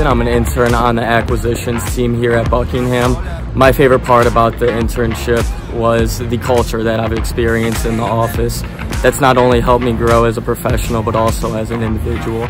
Jackson. I'm an intern on the acquisitions team here at Buckingham. My favorite part about the internship was the culture that I've experienced in the office. That's not only helped me grow as a professional, but also as an individual.